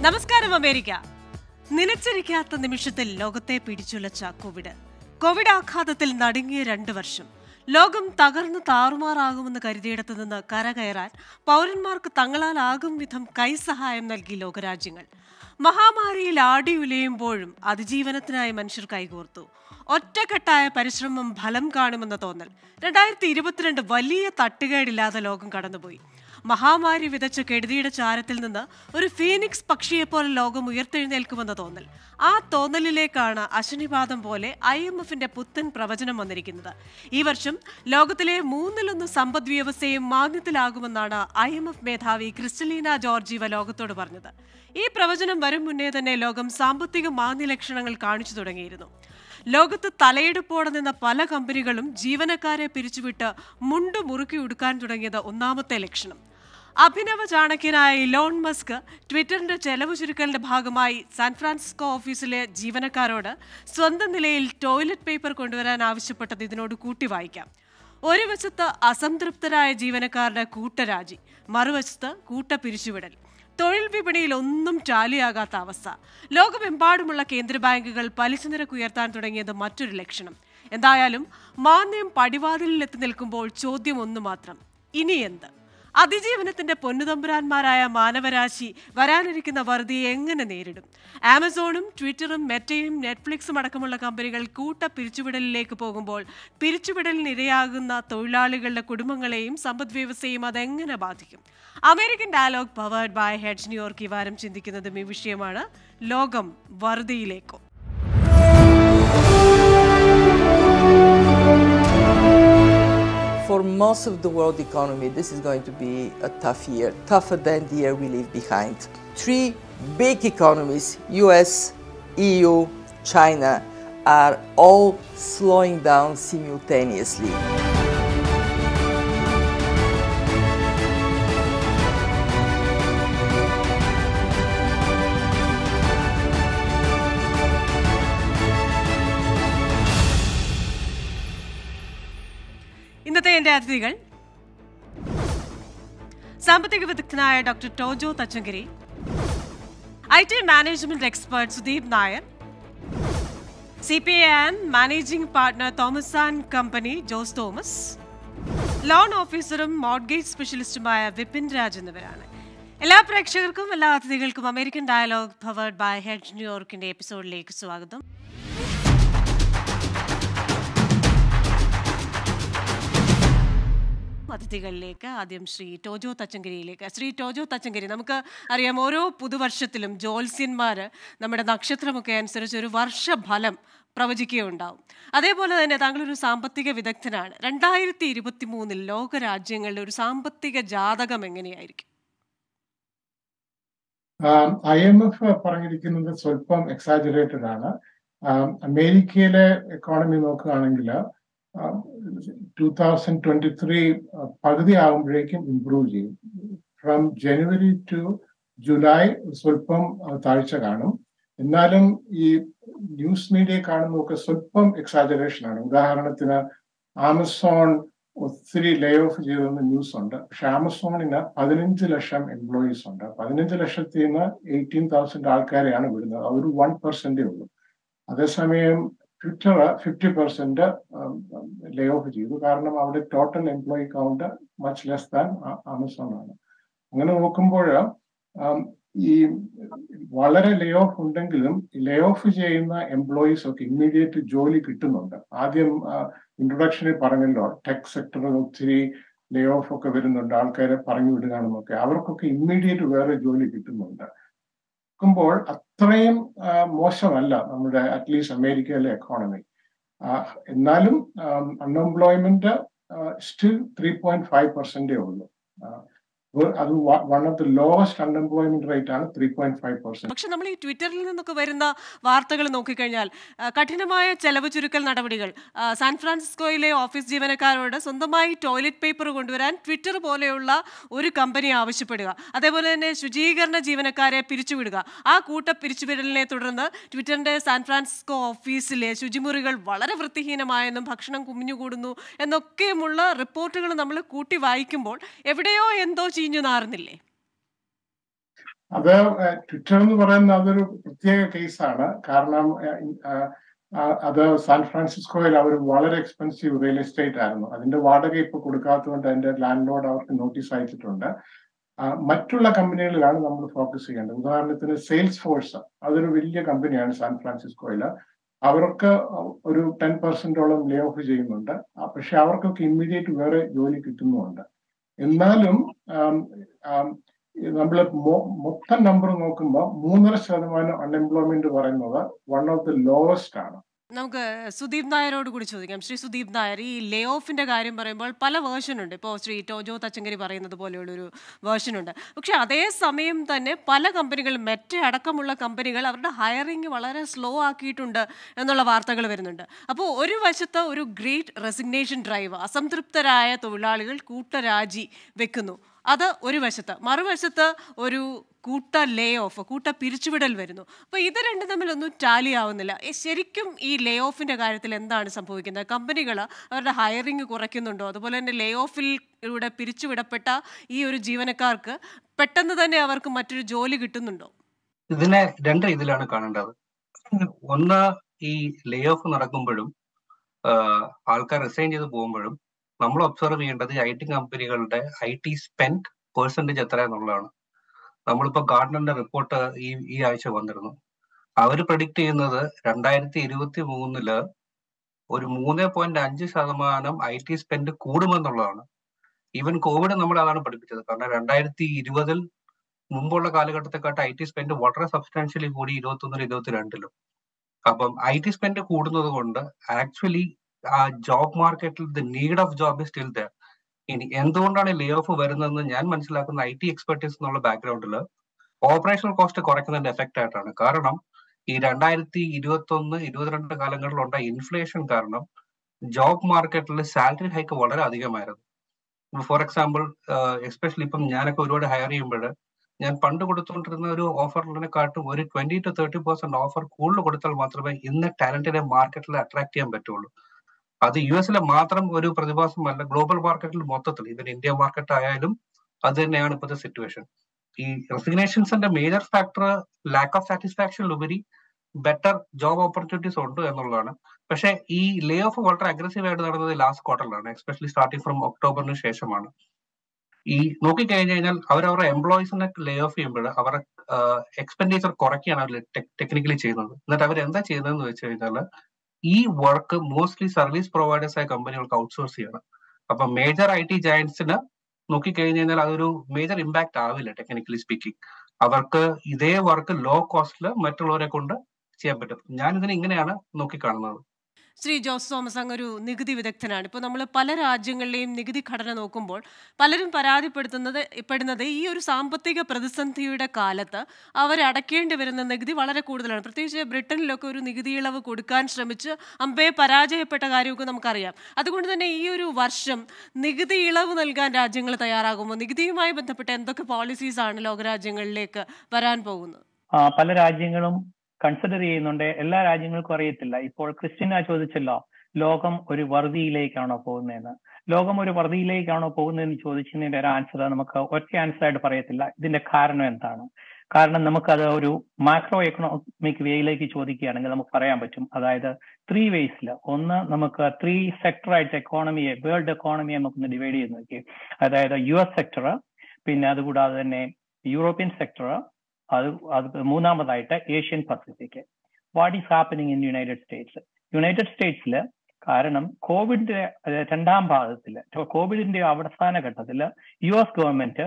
നമസ്കാരം അമേരിക്ക. നിലച്ചിരിക്കാത്ത നിമിഷത്തിൽ ലോകത്തെ പിടിച്ചുലച്ച കോവിഡ്. കോവിഡ് ആഘാതത്തിൽ നടുങ്ങിയ രണ്ട് വർഷം. ലോകം തകർന്ന് താറുമാറാകുമെന്ന് കരുതിയിടത്തു നിന്ന് കരകയറാൻ പൗരന്മാർക്ക് തങ്ങളാലാകും വിധം കൈസഹായം നൽകി ലോകരാജ്യങ്ങൾ. മഹാമാരിയിൽ ആടിയുലയുമ്പോഴും അതിജീവനത്തിനായി മനുഷ്യർ കൈകോർത്തു. ഒറ്റക്കെട്ടായ പരിശ്രമം ഫലം കാണുമെന്ന തോന്നൽ. രണ്ടായിരത്തി ഇരുപത്തിരണ്ട് വലിയ തട്ടുകേടില്ലാതെ ലോകം കടന്നുപോയി. മഹാമാരി വിതച്ച കെടുതിയുടെ ചാരത്തിൽ നിന്ന് ഒരു ഫീനിക്സ് പക്ഷിയെപ്പോലെ ലോകം ഉയർത്തെഴുന്നേൽക്കുമെന്ന തോന്നൽ. ആ തോന്നലിലേക്കാണ് അശനിപാതം പോലെ ഐ എം എഫിന്റെ പുത്തൻ പ്രവചനം വന്നിരിക്കുന്നത്. ഈ വർഷം ലോകത്തിലെ മൂന്നിലൊന്ന് സമ്പദ് വ്യവസ്ഥയും മാന്യത്തിലാകുമെന്നാണ് ഐ എം എഫ് മേധാവി ക്രിസ്റ്റലീന ജോർജീവ ലോകത്തോട് പറഞ്ഞത്. ഈ പ്രവചനം വരും മുന്നേ തന്നെ ലോകം സാമ്പത്തിക മാന്യ ലക്ഷണങ്ങൾ കാണിച്ചു തുടങ്ങിയിരുന്നു. ലോകത്ത് തലയെടുപ്പോടെ നിന്ന പല കമ്പനികളും ജീവനക്കാരെ പിരിച്ചുവിട്ട് മുണ്ടു മുറുക്കി ഉടുക്കാൻ തുടങ്ങിയത് ഒന്നാമത്തെ ലക്ഷണം. അഭിനവ ചാണക്യനായ ഇലോൺ മസ്ക് ട്വിറ്ററിന്റെ ചെലവ് ചുരുക്കലിന്റെ ഭാഗമായി സാൻ ഫ്രാൻസിസ്കോ ഓഫീസിലെ ജീവനക്കാരോട് സ്വന്തം നിലയിൽ ടോയ്ലറ്റ് പേപ്പർ കൊണ്ടുവരാൻ ആവശ്യപ്പെട്ടത് ഇതിനോട് കൂട്ടി വായിക്കാം ഒരു വശത്ത് അസംതൃപ്തരായ ജീവനക്കാരുടെ കൂട്ടരാജി മറുവശത്ത് കൂട്ട പിരിച്ചുവിടൽ തൊഴിൽ വിപണിയിൽ ഒന്നും ടാലിയാകാത്ത അവസ്ഥ. ലോകമെമ്പാടുമുള്ള കേന്ദ്ര ബാങ്കുകൾ പലിശ നിരക്ക് ഉയർത്താൻ തുടങ്ങിയത് മറ്റൊരു ലക്ഷണം. എന്തായാലും മാന്യം പടിവാതിലിൽ എത്തി നിൽക്കുമ്പോൾ ചോദ്യം ഒന്ന് മാത്രം ഇനി എന്ത്? അതിജീവനത്തിന്റെ പൊന്നുതമ്പുരാന്മാരായ മാനവരാശി വരാനിരിക്കുന്ന വറുതിയെ എങ്ങനെ നേരിടും? ആമസോണും ട്വിറ്ററും മെറ്റയും നെറ്റ്ഫ്ലിക്സും അടക്കമുള്ള കമ്പനികൾ കൂട്ട പിരിച്ചുവിടലിലേക്ക് പോകുമ്പോൾ പിരിച്ചുവിടലിനിരയാകുന്ന തൊഴിലാളികളുടെ കുടുംബങ്ങളെയും സമ്പദ് വ്യവസ്ഥയും അതെങ്ങനെ ബാധിക്കും? American dialogue powered by heads New York ഈ വാരം ചിന്തിക്കുന്നതും ഈ വിഷയമാണ് ലോകം വറുതിയിലേക്കോ. For most of the world economy, this is going to be a tough year, tougher than the year we leave behind. Three big economies, US, EU, China, are all slowing down simultaneously. ഇന്നത്തെ അതിഥികൾ സാമ്പത്തിക വിദഗ്ധനായ doctor Tojo Thachankary. I T management expert Sudeep Nair. C P I and managing partner Thomas and company Jose Thomas. Loan ഓഫീസറും mortgage സ്പെഷ്യലിസ്റ്റുമായ വിപിൻ രാജ് എന്നിവരാണ്. എല്ലാ പ്രേക്ഷകർക്കും എല്ലാ അതിഥികൾക്കും American dialogue powered by head ന്യൂയോർക്കിന്റെ എപ്പിസോഡിലേക്ക് സ്വാഗതം. അതിഥികളിലേക്ക് ആദ്യം ശ്രീ ടോജോ തച്ചങ്കരിയിലേക്ക്. ശ്രീ ടോജോ തച്ചങ്കരി നമുക്ക് അറിയാം ഓരോ പുതുവർഷത്തിലും ജ്യോത്സ്യന്മാർ നമ്മുടെ നക്ഷത്രമൊക്കെ അനുസരിച്ച് ഒരു വർഷഫലം പ്രവചിക്കുകയുണ്ടാവും. അതേപോലെ തന്നെ താങ്കൾ ഒരു സാമ്പത്തിക വിദഗ്ധനാണ്. രണ്ടായിരത്തി ഇരുപത്തി മൂന്നിൽ ലോകരാജ്യങ്ങളുടെ ഒരു സാമ്പത്തിക ജാതകം എങ്ങനെയായിരിക്കും? ഐ എം എഫ് പറഞ്ഞിരിക്കുന്നത് സ്വല്പം എക്സാജുറേറ്റഡ് ആണ്. അമേരിക്കയിലെ എക്കോണമി നോക്കുകയാണെങ്കിൽ ടൂ തൗസൻഡ് ട്വന്റി ത്രീ പകുതി ആകുമ്പോഴേക്കും ഇംപ്രൂവ് ചെയ്യും. ഫ്രം ജനുവരി ടു ജൂലൈ സ്വല്പം താഴ്ച കാണും. എന്നാലും ഈ ന്യൂസ് മീഡിയ കാണുന്നതൊക്കെ സ്വല്പം എക്സാജറേഷൻ ആണ്. ഉദാഹരണത്തിന് ആമസോൺ ഒത്തിരി ലേ ഓഫ് ചെയ്തെന്ന് ന്യൂസ് ഉണ്ട്. പക്ഷെ ആമസോണിന് പതിനഞ്ച് ലക്ഷം എംപ്ലോയീസ് ഉണ്ട്. പതിനഞ്ച് ലക്ഷത്തിൽ നിന്ന് എയ്റ്റീൻ തൗസൻഡ് ആൾക്കാരെയാണ് വിടുന്നത്. അതൊരു വൺ പെർസെന്റേ ഉള്ളൂ. അതേസമയം Twitter fifty percent lay off ചെയ്തു. കാരണം അവിടെ total employee count much less than Amazon ആണ്. അങ്ങനെ നോക്കുമ്പോൾ ഈ വളരെ ലേ ഓഫ് ഉണ്ടെങ്കിലും ലേ ഓഫ് ചെയ്യുന്ന എംപ്ലോയീസ് ഒക്കെ ഇമ്മീഡിയറ്റ് ജോലി കിട്ടുന്നുണ്ട്. ആദ്യം ഇൻട്രൊഡക്ഷനിൽ പറഞ്ഞല്ലോ ടെക് സെക്ടറിൽ ഒത്തിരി ലേ ഓഫ് ഒക്കെ വരുന്നുണ്ട്. ആൾക്കാരെ പറഞ്ഞു വിടുകയാണെന്നൊക്കെ. അവർക്കൊക്കെ ഇമ്മീഡിയറ്റ് വേറെ ജോലി കിട്ടുന്നുണ്ട്. നോക്കുമ്പോൾ അത്രയും മോശമല്ല നമ്മുടെ അറ്റ്ലീസ്റ്റ് അമേരിക്കയിലെ എക്കോണമി എന്നാലും unemployment still three point five പെർസെന്റേ ഉള്ളൂ. അത് one of the lowest unemployment rate ആണ് ത്രീ പോയിന്റ് ഫൈവ് പെർസെന്റ് പക്ഷെ നമ്മൾ ഈ ട്വിറ്ററിൽ നിന്നൊക്കെ വരുന്ന വാർത്തകൾ നോക്കിക്കഴിഞ്ഞാൽ കഠിനമായ ചെലവ് ചുരുക്കൽ നടപടികൾ സാൻ ഫ്രാൻസിസ്കോയിലെ ഓഫീസ് ജീവനക്കാരോട് സ്വന്തമായി ടോയ്ലറ്റ് പേപ്പർ കൊണ്ടുവരാൻ ട്വിറ്റർ പോലെയുള്ള ഒരു കമ്പനി ആവശ്യപ്പെടുക അതേപോലെ തന്നെ ശുചീകരണ ജീവനക്കാരെ പിരിച്ചുവിടുക. ആ കൂട്ട പിരിച്ചുവിടലിനെ തുടർന്ന് ട്വിറ്ററിന്റെ സാൻ ഫ്രാൻസിസ്കോ ഓഫീസിലെ ശുചിമുറികൾ വളരെ വൃത്തിഹീനമായെന്നും ഭക്ഷണം കുമിഞ്ഞുകൂടുന്നു എന്നൊക്കെയുമുള്ള റിപ്പോർട്ടുകൾ നമ്മൾ കൂട്ടി വായിക്കുമ്പോൾ എവിടെയോ എന്തോ ചീഞ്ഞു നാറുന്നില്ലേ? അത് ട്വിറ്റർ എന്ന് പറയുന്ന അതൊരു പ്രത്യേക കേസാണ്. കാരണം അത് സാൻ ഫ്രാൻസിസ്കോയിൽ അവർ വളരെ എക്സ്പെൻസീവ് റിയൽ എസ്റ്റേറ്റ് ആയിരുന്നു. അതിന്റെ വാടക ഇപ്പൊ കൊടുക്കാത്തതുകൊണ്ട് അതിന്റെ ലാൻഡ് ലോഡ് അവർക്ക് നോട്ടീസ് അയച്ചിട്ടുണ്ട്. മറ്റുള്ള കമ്പനികളിലാണ് നമ്മൾ ഫോക്കസ് ചെയ്യേണ്ടത്. ഉദാഹരണത്തിന് സെയിൽസ് ഫോഴ്സ് അതൊരു വലിയ കമ്പനിയാണ് സാൻ ഫ്രാൻസിസ്കോയിൽ അവർക്ക് ഒരു ടെൻ പെർസെന്റോളം ലേ ഓഫ് ചെയ്യുന്നുണ്ട്. പക്ഷെ അവർക്കൊക്കെ ഇമ്മീഡിയറ്റ് വേറെ ജോലി കിട്ടുന്നുമുണ്ട്. എന്നാലും നമ്മൾ മൊത്തം നമ്പർ നോക്കുമ്പോൾ മൂന്നര ശതമാനം അൺഎംപ്ലോയ്മെന്റ് പറയുന്നത് വൺ ഓഫ് ദി ലോവസ്റ്റ് ആണ്. നമുക്ക് സുദീപ് നായരോട് കൂടി ചോദിക്കാം. ശ്രീ സുദീപ് നായർ ഈ ലേ ഓഫിന്റെ കാര്യം പറയുമ്പോൾ പല വേർഷൻ ഉണ്ട്. ഇപ്പോൾ ശ്രീ ടോജോ തച്ചങ്കരി പറയുന്നത് പോലെയുള്ളൊരു വേർഷൻ ഉണ്ട്. പക്ഷെ അതേ സമയം തന്നെ പല കമ്പനികൾ മെറ്റ അടക്കമുള്ള കമ്പനികൾ അവരുടെ ഹയറിംഗ് വളരെ സ്ലോ ആക്കിയിട്ടുണ്ട് എന്നുള്ള വാർത്തകൾ വരുന്നുണ്ട്. അപ്പോൾ ഒരു വശത്ത് ഒരു ഗ്രേറ്റ് റെസിഗ്നേഷൻ ഡ്രൈവ് അസംതൃപ്തരായ തൊഴിലാളികൾ കൂട്ടരാജി വെക്കുന്നു. അത് ഒരു വശത്ത്. മറുവശത്ത് ഒരു കൂട്ട ലേ ഓഫ് കൂട്ട പിരിച്ചുവിടൽ വരുന്നു. അപ്പോൾ ഇത് രണ്ടും തമ്മിലൊന്നും ടാലി ആവുന്നില്ല. ശരിക്കും ഈ ലേ ഓഫിന്റെ കാര്യത്തിൽ എന്താണ് സംഭവിക്കുന്നത്? കമ്പനികൾ അവരുടെ ഹയറിംഗ് കുറയ്ക്കുന്നുണ്ടോ? അതുപോലെ തന്നെ ലേ ഓഫിലൂടെ പിരിച്ചുവിടപ്പെട്ട ഈ ഒരു ജീവനക്കാർക്ക് പെട്ടെന്ന് തന്നെ അവർക്ക് മറ്റൊരു ജോലി കിട്ടുന്നുണ്ടോ? ഇതിനെ രണ്ട് രീതിയിലാണ് കാണേണ്ടത്. ഒന്ന് ഈ ലേ ഓഫ് നടക്കുമ്പോഴും ആൾക്കാർ റിസൈൻ ചെയ്ത് പോകുമ്പോഴും നമ്മൾ ഒബ്സർവ് ചെയ്യേണ്ടത് ഐ ടി കമ്പനികളുടെ ഐ ടി സ്പെൻഡ് പെർസെന്റേജ് എത്ര എന്നുള്ളതാണ്. നമ്മളിപ്പോ ഗാർഡനറിന്റെ റിപ്പോർട്ട് ഈ ഈ ആഴ്ച വന്നിരുന്നു. അവർ പ്രഡിക്ട് ചെയ്യുന്നത് രണ്ടായിരത്തി ഇരുപത്തി മൂന്നിൽ ഒരു മൂന്ന് പോയിന്റ് അഞ്ച് ശതമാനം ഐ ടി സ്പെൻഡ് കൂടുമെന്നുള്ളതാണ്. ഈവൻ കോവിഡ് നമ്മൾ അതാണ് പഠിപ്പിച്ചത്. കാരണം രണ്ടായിരത്തി ഇരുപതിൽ മുമ്പുള്ള കാലഘട്ടത്തെക്കാട്ട് ഐ ടി സ്പെൻഡ് വളരെ സബ്സ്റ്റാൻഷ്യലി കൂടി ഇരുപത്തി ഒന്നിലും ഇരുപത്തിരണ്ടിലും. അപ്പം ഐ ടി സ്പെൻഡ് കൂടുന്നത് കൊണ്ട് ആക്ച്വലി ആ ജോബ് മാർക്കറ്റിൽ the need of job still there ഇനി എന്തുകൊണ്ടാണ് ലേ ഓഫ് വരുന്നതെന്ന് ഞാൻ മനസ്സിലാക്കുന്ന ഐ ടി എക്സ്പെർട്ടീസ് എന്നുള്ള ബാക്ക്ഗ്രൗണ്ടിൽ ഓപ്പറേഷണൽ കോസ്റ്റ് കുറയ്ക്കുന്നതിന്റെ എഫക്റ്റ് ആയിട്ടാണ്. കാരണം ഈ രണ്ടായിരത്തി ഇരുപത്തി ഒന്ന് ഇരുപത്തിരണ്ട് കാലങ്ങളിലുണ്ടായ ഇൻഫ്ലേഷൻ കാരണം ജോബ് മാർക്കറ്റിൽ സാലറി ഹൈക്ക് വളരെ അധികമായിരുന്നു. ഫോർ എക്സാമ്പിൾ എസ്പെഷ്യലി ഇപ്പം ഞാനൊക്കെ ഒരുപാട് ഹയർ ചെയ്യുമ്പോൾ ഞാൻ പണ്ട് കൊടുത്തുകൊണ്ടിരുന്ന ഒരു ഓഫറിനെക്കാട്ടും ഒരു twenty to thirty percent offer കൂടുതൽ കൊടുത്താൽ മാത്രമേ ഇന്ന് ടാലന്റിനെ മാർക്കറ്റിൽ അട്രാക്ട് ചെയ്യാൻ പറ്റുള്ളൂ. അത് യു എസിലെ മാത്രം ഒരു പ്രതിഭാസമല്ല ഗ്ലോബൽ മാർക്കറ്റിൽ മൊത്തത്തിൽ ഇവൻ ഇന്ത്യ മാർക്കറ്റ് ആയാലും അത് തന്നെയാണ് ഇപ്പോഴത്തെ സിറ്റുവേഷൻ ഈ റെസിഗ്നേഷൻസിന്റെ മേജർ ഫാക്ടർ ലാക്ക് ഓഫ് സാറ്റിസ്ഫാക്ഷനിലുപരി ബെറ്റർ ജോബ് ഓപ്പർച്യൂണിറ്റീസ് ഉണ്ട് എന്നുള്ളതാണ്. പക്ഷേ ഈ ലേ ഓഫ് വളരെ അഗ്രസീവ് ആയിട്ട് നടന്നത് ലാസ്റ്റ് ക്വാർട്ടറിലാണ് എസ്പെഷ്യലി സ്റ്റാർട്ടിങ് ഫ്രം ഒക്ടോബറിന് ശേഷമാണ്. ഈ നോക്കിക്കഴിഞ്ഞു കഴിഞ്ഞാൽ അവരവരുടെ എംപ്ലോയീസിനെ ലേ ഓഫ് ചെയ്യുമ്പോൾ അവരുടെ എക്സ്പെൻഡിച്ചർ കുറയ്ക്കുകയാണ് അവർ ടെക്നിക്കലി ചെയ്യുന്നത്. എന്നിട്ട് അവർ എന്താ ചെയ്യുന്നതെന്ന് വെച്ച് കഴിഞ്ഞാൽ ഈ വർക്ക് മോസ്റ്റ്ലി സർവീസ് പ്രൊവൈഡേഴ്സ് ആയ കമ്പനികൾക്ക് ഔട്ട്സോഴ്സ് ചെയ്യണം. അപ്പൊ മേജർ ഐ ടി ജയൻസിന് നോക്കിക്കഴിഞ്ഞു കഴിഞ്ഞാൽ അതൊരു മേജർ ഇമ്പാക്ട് ആവില്ല ടെക്നിക്കലി സ്പീക്കിംഗ് അവർക്ക് ഇതേ വർക്ക് ലോ കോസ്റ്റിൽ മറ്റുള്ളവരെ കൊണ്ട് ചെയ്യാൻ പറ്റും. ഞാൻ ഇതിനെ ഇങ്ങനെയാണ് നോക്കിക്കാണുന്നത്. ശ്രീ ജോസ് തോമസ് അങ്ങ് ഒരു നികുതി വിദഗ്ധനാണ്. ഇപ്പോൾ നമ്മൾ പല രാജ്യങ്ങളിലെയും നികുതി ഘടന നോക്കുമ്പോൾ പലരും പരാതിപ്പെടുത്തുന്നത് പെടുന്നത് ഈ ഒരു സാമ്പത്തിക പ്രതിസന്ധിയുടെ കാലത്ത് അവരടക്കേണ്ടി വരുന്ന നികുതി വളരെ കൂടുതലാണ്. പ്രത്യേകിച്ച് ബ്രിട്ടനിലൊക്കെ ഒരു നികുതി ഇളവ് കൊടുക്കാൻ ശ്രമിച്ച് അമ്പയെ പരാജയപ്പെട്ട കാര്യമൊക്കെ നമുക്കറിയാം. അതുകൊണ്ട് തന്നെ ഈ ഒരു വർഷം നികുതി ഇളവ് നൽകാൻ രാജ്യങ്ങൾ തയ്യാറാകുമോ? നികുതിയുമായി ബന്ധപ്പെട്ട എന്തൊക്കെ പോളിസീസ് ആണ് ലോകരാജ്യങ്ങളിലേക്ക് വരാൻ പോകുന്നത്? പല രാജ്യങ്ങളും കൺസിഡർ ചെയ്യുന്നുണ്ട്. എല്ലാ രാജ്യങ്ങൾക്കും അറിയത്തില്ല. ഇപ്പോൾ ക്രിസ്ത്യന ചോദിച്ചല്ലോ ലോകം ഒരു വറുതിയിലേക്കാണോ പോകുന്നതെന്ന്. ലോകം ഒരു വറുതിയിലേക്കാണോ പോകുന്നതെന്ന് ചോദിച്ചതിന്റെ ഒരു ആൻസർ നമുക്ക് ഒറ്റ ആൻസർ ആയിട്ട് പറയത്തില്ല. ഇതിന്റെ കാരണം എന്താണ്? കാരണം നമുക്കത് ഒരു മാക്രോ എക്കണോമിക് വേയിലേക്ക് ചോദിക്കുകയാണെങ്കിൽ നമുക്ക് പറയാൻ പറ്റും. അതായത് ത്രീ വേസിൽ ഒന്ന് നമുക്ക് ത്രീ സെക്ടറായിട്ട് എക്കോണമിയെ വേൾഡ് എക്കോണമിയെ നമുക്കൊന്ന് ഡിവൈഡ് ചെയ്ത് നോക്കി. അതായത് യു എസ് സെക്ടർ പിന്നെ അതുകൂടാതെ തന്നെ യൂറോപ്യൻ സെക്ടർ അത് അത് മൂന്നാമതായിട്ട് Asian Pacific. What is happening in United States United സ്റ്റേറ്റ്സിൽ കാരണം കോവിഡിന്റെ രണ്ടാം ഭാഗത്തിൽ കോവിഡിന്റെ അവസാന ഘട്ടത്തിൽ യു എസ് ഗവൺമെന്റ്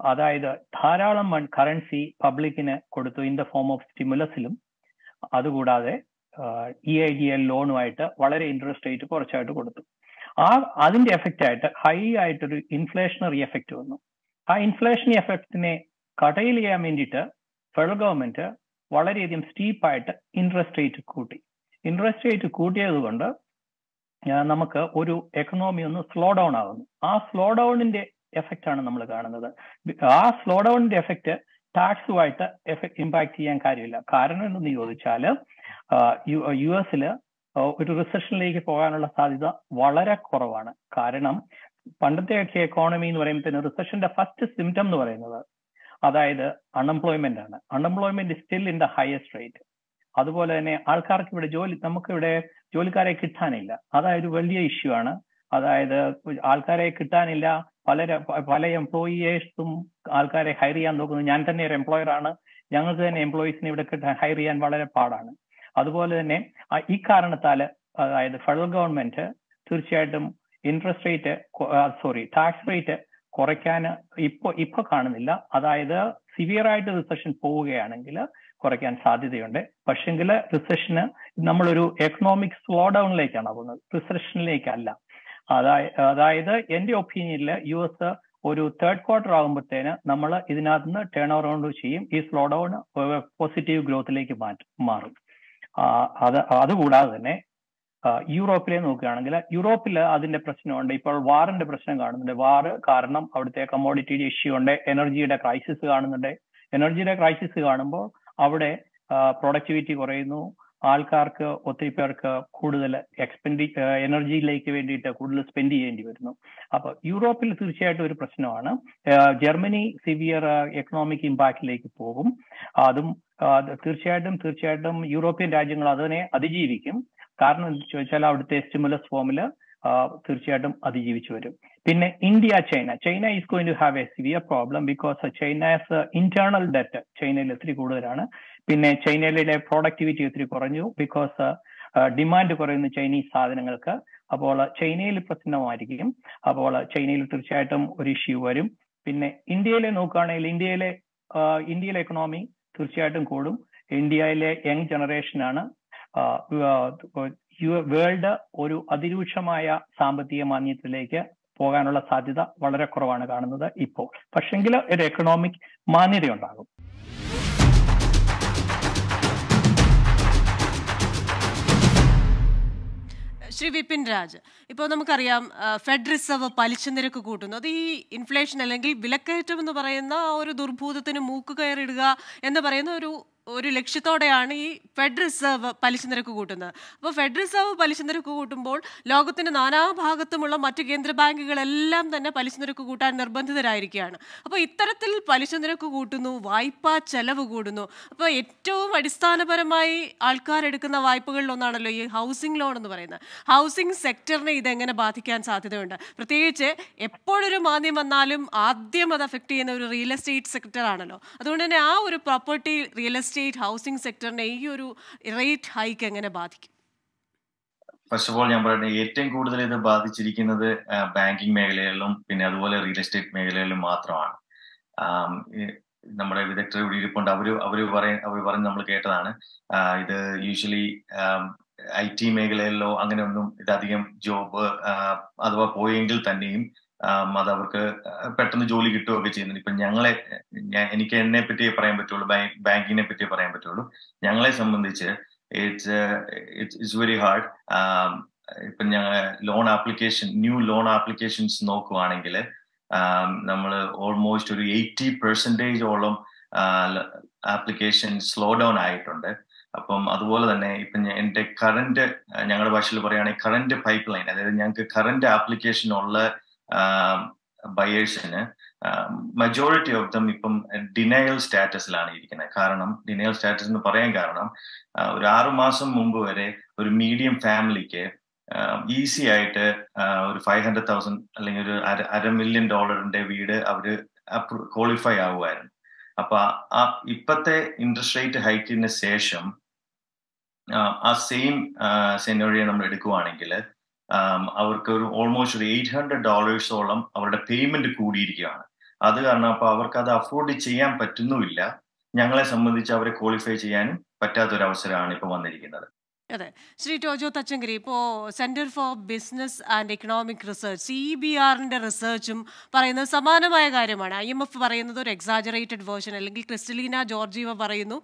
അതായത് ധാരാളം കറൻസി പബ്ലിക്കിന് കൊടുത്തു ഇൻ ദ ഫോം ഓഫ് സ്റ്റിമുലസിലും അതുകൂടാതെ ഇ ഐ ഡി എൽ ലോണുമായിട്ട് വളരെ ഇൻട്രസ്റ്റ് റേറ്റ് കുറച്ചായിട്ട് കൊടുത്തു. ആ അതിന്റെ എഫക്റ്റ് ആയിട്ട് ഹൈ ആയിട്ടൊരു ഇൻഫ്ലേഷണറി എഫക്റ്റ് വന്നു. ആ ഇൻഫ്ലേഷണറി എഫക്റ്റിനെ കടയിൽ ചെയ്യാൻ വേണ്ടിയിട്ട് ഫെഡറൽ ഗവൺമെന്റ് വളരെയധികം സ്റ്റീപ്പായിട്ട് ഇൻട്രസ്റ്റ് റേറ്റ് കൂട്ടി. ഇൻട്രസ്റ്റ് റേറ്റ് കൂട്ടിയത് കൊണ്ട് നമുക്ക് ഒരു എക്കണോമി ഒന്ന് സ്ലോ ഡൗൺ ആകുന്നു ആ സ്ലോ ഡൗണിന്റെ എഫക്റ്റ് ആണ് നമ്മൾ കാണുന്നത്. ആ സ്ലോ ഡൗണിന്റെ എഫക്റ്റ് ടാക്സുമായിട്ട് എഫക്ട് ഇമ്പാക്ട് ചെയ്യാൻ കാര്യമില്ല. കാരണം എന്തെന്ന് ചോദിച്ചാൽ യു എസിൽ ഒരു റിസഷനിലേക്ക് പോകാനുള്ള സാധ്യത വളരെ കുറവാണ്. കാരണം പണ്ടത്തെയൊക്കെ എക്കോണമി എന്ന് പറയുമ്പോൾ റിസഷന്റെ ഫസ്റ്റ് സിംറ്റം എന്ന് പറയുന്നത് അതായത് അൺഎംപ്ലോയ്മെന്റ് ആണ്. Unemployment still in the highest rate അതുപോലെ തന്നെ ആൾക്കാർക്ക് ഇവിടെ ജോലി നമുക്ക് ഇവിടെ ജോലിക്കാരെ കിട്ടാനില്ല. അതായത് വലിയ ഇഷ്യൂ ആണ്. അതായത് ആൾക്കാരെ കിട്ടാനില്ല. പല പല എംപ്ലോയിയേഴ്സും ആൾക്കാരെ ഹയർ ചെയ്യാൻ നോക്കുന്നു. ഞാൻ തന്നെ ഒരു എംപ്ലോയർ ആണ്. ഞങ്ങൾക്ക് തന്നെ എംപ്ലോയീസിനെ ഇവിടെ ഹയർ ചെയ്യാൻ വളരെ പാടാണ്. അതുപോലെ തന്നെ ഈ കാരണത്താൽ അതായത് ഫെഡറൽ ഗവൺമെന്റ് തീർച്ചയായിട്ടും interest rate sorry tax rate കുറയ്ക്കാൻ ഇപ്പൊ ഇപ്പൊ കാണുന്നില്ല. അതായത് സിവിയർ ആയിട്ട് റിസഷൻ പോവുകയാണെങ്കിൽ കുറയ്ക്കാൻ സാധ്യതയുണ്ട്. പക്ഷെങ്കിൽ റിസഷന് നമ്മളൊരു എക്കണോമിക് സ്ലോ ഡൗണിലേക്കാണ് പോകുന്നത് റിസഷനിലേക്കല്ല അതായത് എന്റെ ഒപ്പീനിയനിൽ യു എസ് ഒരു തേർഡ് ക്വാർട്ടർ ആകുമ്പോഴത്തേന് നമ്മൾ ഇതിനകത്ത് നിന്ന് ടേൺ അറൗണ്ട് ചെയ്യും. ഈ സ്ലോ ഡൗൺ പോസിറ്റീവ് ഗ്രോത്തിലേക്ക് മാറ്റും മാറും. അത് അതുകൂടാതെ തന്നെ യൂറോപ്പിലെ നോക്കുകയാണെങ്കിൽ യൂറോപ്പിൽ അതിന്റെ പ്രശ്നമുണ്ട്. ഇപ്പോൾ വാറിന്റെ പ്രശ്നം കാണുന്നുണ്ട്. വാറ് കാരണം അവിടുത്തെ കമ്മോഡിറ്റിയുടെ ഇഷ്യൂ ഉണ്ട്. എനർജിയുടെ ക്രൈസിസ് കാണുന്നുണ്ട്. എനർജിയുടെ ക്രൈസിസ് കാണുമ്പോൾ അവിടെ പ്രൊഡക്ടിവിറ്റി കുറയുന്നു. ആൾക്കാർക്ക് ഒത്തിരി പേർക്ക് കൂടുതൽ എക്സ്പെൻഡി എനർജിയിലേക്ക് വേണ്ടിയിട്ട് കൂടുതൽ സ്പെൻഡ് ചെയ്യേണ്ടി വരുന്നു. അപ്പൊ യൂറോപ്പിൽ തീർച്ചയായിട്ടും ഒരു പ്രശ്നമാണ്. ജർമ്മനി സിവിയർ എക്കണോമിക് ഇമ്പാക്റ്റിലേക്ക് പോകും. അതും തീർച്ചയായിട്ടും തീർച്ചയായിട്ടും യൂറോപ്യൻ രാജ്യങ്ങൾ അതിനെ അതിജീവിക്കും. കാരണം എന്താ ചോദിച്ചാൽ അവിടുത്തെ സ്റ്റിമുലസ് ഫോമിൽ തീർച്ചയായിട്ടും അതിജീവിച്ചു വരും. പിന്നെ India China. China is going to have a severe problem because China's internal debt ചൈനയിൽ ഒത്തിരി കൂടുതലാണ്. പിന്നെ ചൈനയിലെ പ്രൊഡക്ടിവിറ്റി ഒത്തിരി കുറഞ്ഞു ബിക്കോസ് ഡിമാൻഡ് കുറയുന്നു ചൈനീസ് സാധനങ്ങൾക്ക്. അപ്പോൾ ചൈനയിൽ പ്രശ്നമായിരിക്കും. അപ്പോൾ ചൈനയിൽ തീർച്ചയായിട്ടും ഒരു ഇഷ്യൂ വരും. പിന്നെ ഇന്ത്യയിലെ നോക്കുകയാണെങ്കിൽ ഇന്ത്യയിലെ ഇന്ത്യയിലെ എക്കണോമി തീർച്ചയായിട്ടും കൂടും. ഇന്ത്യയിലെ യങ് ജനറേഷനാണ് വേൾഡ് ഒരു അതിരൂക്ഷമായ സാമ്പത്തിക മാന്യത്തിലേക്ക് പോകാനുള്ള സാധ്യത വളരെ കുറവാണ് കാണുന്നത് ഇപ്പോൾ. പക്ഷെങ്കിൽ ഒരു എക്കണോമിക് മാന്യതയുണ്ടാകും ശ്രീ വിപിൻ രാജ് ഇപ്പോൾ നമുക്കറിയാം ഫെഡ് റിസർവ് പലിശ നിരക്ക് കൂട്ടുന്നു. അത് ഈ ഇൻഫ്ലേഷൻ അല്ലെങ്കിൽ വിലക്കയറ്റം എന്ന് പറയുന്ന ഒരു ദുർഭൂതത്തിന് മൂക്ക് കയറിടുക എന്ന് പറയുന്ന ഒരു ഒരു ലക്ഷ്യത്തോടെയാണ് ഈ ഫെഡ് റിസർവ് പലിശ നിരക്ക് കൂട്ടുന്നത്. അപ്പോൾ ഫെഡ് റിസർവ് പലിശ നിരക്ക് കൂട്ടുമ്പോൾ ലോകത്തിന്റെ നാനാഭാഗത്തുമുള്ള മറ്റ് കേന്ദ്ര ബാങ്കുകളെല്ലാം തന്നെ പലിശ നിരക്ക് കൂട്ടാൻ നിർബന്ധിതരായിരിക്കുകയാണ്. അപ്പോൾ ഇത്തരത്തിൽ പലിശ നിരക്ക് കൂട്ടുന്നു വായ്പാ ചെലവ് കൂടുന്നു. അപ്പോൾ ഏറ്റവും അടിസ്ഥാനപരമായി ആൾക്കാരെടുക്കുന്ന വായ്പകളിൽ ഒന്നാണല്ലോ ഈ ഹൗസിംഗ് ലോൺ എന്ന് പറയുന്നത്. ഹൗസിംഗ് സെക്ടറിനെ ഇതെങ്ങനെ ബാധിക്കാൻ സാധ്യതയുണ്ട്? പ്രത്യേകിച്ച് എപ്പോഴൊരു മാന്ദ്യം വന്നാലും ആദ്യം അത് അഫക്റ്റ് ചെയ്യുന്ന ഒരു റിയൽ എസ്റ്റേറ്റ് സെക്ടറാണല്ലോ അതുകൊണ്ട് തന്നെ ആ ഒരു പ്രോപ്പർട്ടി റിയൽ എസ്റ്റേറ്റ് ഹൗസിംഗ് സെക്ടറിനെ ഈ ഒരു റേറ്റ് ഹൈക്ക് എങ്ങനെ ബാധിക്കും? ഫസ്റ്റ് ഓഫ് ഓൾ ഞാൻ പറയുന്നത് ഏറ്റവും കൂടുതൽ ഇത് ബാധിച്ചിരിക്കുന്നത് ബാങ്കിങ് മേഖലകളിലും പിന്നെ അതുപോലെ റിയൽ എസ്റ്റേറ്റ് മേഖലകളിലും മാത്രമാണ്. നമ്മുടെ വിദഗ്ധർ ഇവിടെ ഇരിപ്പുണ്ട്. അവർ അവർ പറയ അവർ പറഞ്ഞ് നമ്മൾ കേട്ടതാണ്. ഇത് യൂഷ്വലി ഐ ടി മേഖലയിലോ അങ്ങനെയൊന്നും ഇതധികം ജോബ് അഥവാ പോയെങ്കിൽ തന്നെയും അത് അവർക്ക് പെട്ടെന്ന് ജോലി കിട്ടുകയൊക്കെ ചെയ്യുന്നുണ്ട്. ഇപ്പൊ ഞങ്ങളെ എനിക്ക് എന്നെ പറ്റിയേ പറയാൻ പറ്റുള്ളൂ ബാങ്കിനെ പറ്റിയേ പറയാൻ പറ്റുള്ളൂ. ഞങ്ങളെ സംബന്ധിച്ച് ഇറ്റ്സ് ഇറ്റ്സ് വെരി ഹാർഡ് ഇപ്പൊ ഞങ്ങൾ loan application new loan applications നോക്കുവാണെങ്കിൽ നമ്മൾ ഓൾമോസ്റ്റ് ഒരു എയ്റ്റി പെർസെന്റേജോളം ആപ്ലിക്കേഷൻ സ്ലോ ഡൗൺ ആയിട്ടുണ്ട്. അപ്പം അതുപോലെ തന്നെ ഇപ്പൊ എന്റെ കറന്റ് ഞങ്ങളുടെ ഭാഷയിൽ പറയുകയാണെങ്കിൽ കറന്റ് പൈപ്പ് ലൈൻ അതായത് ഞങ്ങൾക്ക് കറന്റ് ആപ്ലിക്കേഷൻ ഉള്ള ബയേഴ്സിന്. മജോറിറ്റി ഓഫ് ദം ഇപ്പം ഡിനയൽ സ്റ്റാറ്റസിലാണ് ഇരിക്കുന്നത്. കാരണം ഡിനയൽ സ്റ്റാറ്റസ് എന്ന് പറയാൻ കാരണം ഒരു ആറു മാസം മുമ്പ് വരെ ഒരു മീഡിയം ഫാമിലിക്ക് ഈസി ആയിട്ട് ഒരു ഫൈവ് ഹൺഡ്രഡ് തൗസൻഡ് അല്ലെങ്കിൽ ഒരു അര അര മില്യൺ ഡോളറിന്റെ വീട് അവർ ക്വാളിഫൈ ആവുമായിരുന്നു. അപ്പൊ ആ ഇപ്പത്തെ ഇൻട്രസ്റ്റ് റേറ്റ് ഹൈക്കിന് ശേഷം ആ സെയിം സെനോറിയ നമ്മൾ എടുക്കുവാണെങ്കിൽ അവർക്ക് ഒരു ഓൾമോസ്റ്റ് ഒരു എയ്റ്റ് ഹൺഡ്രഡ് ഡോളേഴ്സോളം അവരുടെ പേയ്മെന്റ് കൂടിയിരിക്കുകയാണ്. അത് കാരണം അപ്പൊ അവർക്ക് അത് അഫോർഡ് ചെയ്യാൻ പറ്റുന്നുമില്ല. ഞങ്ങളെ സംബന്ധിച്ച് അവരെ ക്വാളിഫൈ ചെയ്യാനും പറ്റാത്തൊരു അവസരമാണ് ഇപ്പൊ വന്നിരിക്കുന്നത്. അതെ. ശ്രീ ടോജോ തച്ചങ്കരി ഇപ്പോൾ centre for business and economic research C B ആറിന്റെ റിസർച്ചും പറയുന്നത് സമാനമായ കാര്യമാണ്. ഐ എം എഫ് പറയുന്നത് ഒരു എക്സാജറേറ്റഡ് വേർഷൻ അല്ലെങ്കിൽ ക്രിസ്റ്റലീന ജോർജീവ പറയുന്നു.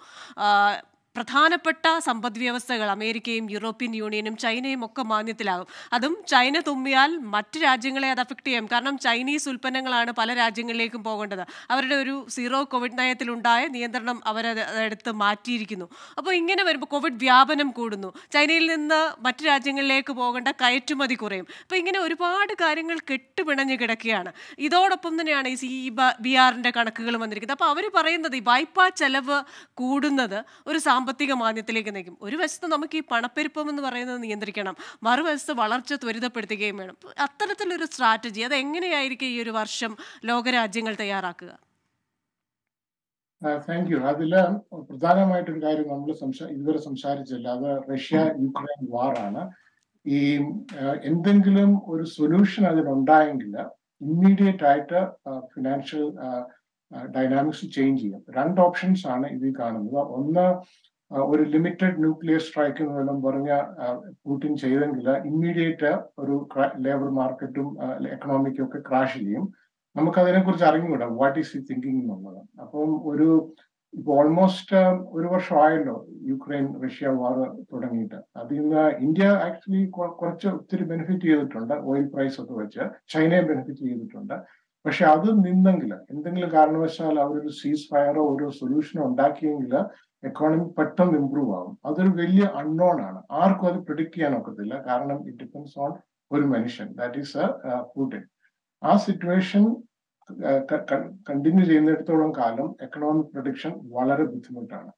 പ്രധാനപ്പെട്ട സമ്പദ് വ്യവസ്ഥകൾ അമേരിക്കയും യൂറോപ്യൻ യൂണിയനും ചൈനയും ഒക്കെ മാന്യത്തിലാകും. അതും ചൈന തുമ്മിയാൽ മറ്റ് രാജ്യങ്ങളെ അത് അഫക്ട് ചെയ്യും. കാരണം ചൈനീസ് ഉൽപ്പന്നങ്ങളാണ് പല രാജ്യങ്ങളിലേക്കും പോകേണ്ടത്. അവരുടെ ഒരു സീറോ കോവിഡ് നയത്തിലുണ്ടായ നിയന്ത്രണം അവരത് എടുത്ത് മാറ്റിയിരിക്കുന്നു. അപ്പോൾ ഇങ്ങനെ വരുമ്പോൾ കോവിഡ് വ്യാപനം കൂടുന്നു. ചൈനയിൽ നിന്ന് മറ്റ് രാജ്യങ്ങളിലേക്ക് പോകേണ്ട കയറ്റുമതി കുറയും. അപ്പോൾ ഇങ്ങനെ ഒരുപാട് കാര്യങ്ങൾ കെട്ടുപിണഞ്ഞ് കിടക്കുകയാണ്. ഇതോടൊപ്പം തന്നെയാണ് ഈ സി ബി ആറിന്റെ കണക്കുകൾ വന്നിരിക്കുന്നത്. അപ്പോൾ അവർ പറയുന്നത് ഈ വായ്പാ ചെലവ് കൂടുന്നത് ഒരു സാമ്പത്തിക മാന്യത്തിലേക്ക് നയിക്കും. ഒരു വശത്ത് നമുക്ക് ഈ പണപ്പെരുപ്പം എന്ന് പറയുന്നത് നിയന്ത്രിക്കണം. മറുവശത്ത് വളർച്ച ത്വരിതപ്പെടുത്തുകയും വേണം. അത്തരത്തിലൊരു സ്ട്രാറ്റജി അത് എങ്ങനെയായിരിക്കും ഈ ഒരു വർഷം ലോകരാജ്യങ്ങൾ തയ്യാറാക്കുക? താങ്ക് യു അതിൽ പ്രധാനമായിട്ടൊരു കാര്യം നമ്മൾ സംസാ ഇതുവരെ സംസാരിച്ചില്ല. അത് റഷ്യ യുക്രൈൻ വാറാണ് ഈ എന്തെങ്കിലും ഒരു സൊല്യൂഷൻ അതിനുണ്ടായെങ്കിൽ ഇമ്മീഡിയറ്റ് ആയിട്ട് ഫിനാൻഷ്യൽ ഡൈനാമിക്സ് ചേഞ്ച് ചെയ്യും. രണ്ട് ഓപ്ഷൻസ് ആണ് ഇതിൽ കാണുന്നത്. ഒന്ന് ഒരു ലിമിറ്റഡ് ന്യൂക്ലിയർ സ്ട്രൈക്ക് എന്ന് വല്ലതും പറഞ്ഞ പുടിൻ ചെയ്തെങ്കിൽ ഇമ്മീഡിയറ്റ് ഒരു ലേബർ മാർക്കറ്റും എക്കണോമിക്കും ഒക്കെ ക്രാഷ് ചെയ്യും. നമുക്ക് അതിനെക്കുറിച്ച് അറിഞ്ഞുകൂടാ? വാട്ട് ഈസ് ഈ തിങ്കിങ് എന്നുള്ളത്. അപ്പം ഒരു ഇപ്പൊ ഓൾമോസ്റ്റ് ഒരു വർഷമായല്ലോ യുക്രൈൻ റഷ്യ വാർ തുടങ്ങിയിട്ട്. അതിൽ നിന്ന് ഇന്ത്യ ആക്ച്വലി കുറച്ച് ഒത്തിരി ബെനിഫിറ്റ് ചെയ്തിട്ടുണ്ട്. ഓയിൽ പ്രൈസ് ഒക്കെ വെച്ച് ചൈനയെ ബെനിഫിറ്റ് ചെയ്തിട്ടുണ്ട്. പക്ഷെ അത് നിന്നെങ്കിൽ എന്തെങ്കിലും കാരണവശാൽ അവരൊരു സീസ് ഫയറോ ഒരു സൊല്യൂഷനോ ഉണ്ടാക്കിയെങ്കിൽ എക്കോണമി പെട്ടെന്ന് ഇമ്പ്രൂവ് ആകും അതൊരു വലിയ അൺനോൺ ആണ്. ആർക്കും അത് പ്രിഡിക്ട് ചെയ്യാൻ ഒക്കത്തില്ല. കാരണം ഇറ്റ് ഡിപ്പെൻസ് ഓൺ ഒരു മനുഷ്യൻ. ദാറ്റ് ഈസ് എ ആ സിറ്റുവേഷൻ കണ്ടിന്യൂ ചെയ്യുന്നിടത്തോളം കാലം എക്കണോമിക് പ്രൊഡിക്ഷൻ വളരെ ബുദ്ധിമുട്ടാണ്.